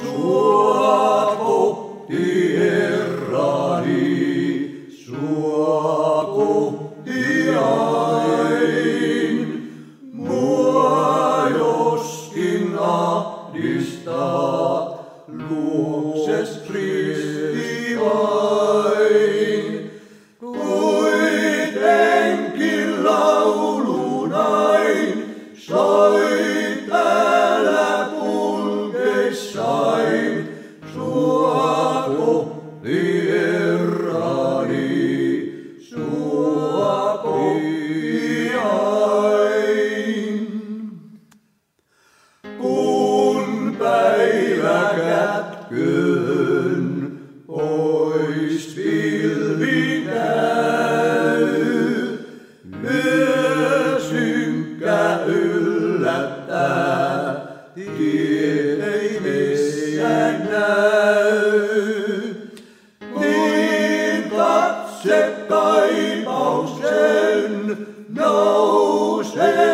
sua copti errari, sua copti ain, muaioskin ahdistaa, luokses riittää. Kätköön pois pilvi käy, yö synkkä yllättää, tie ei missään näy. Niin katse kaipauksen nousee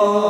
와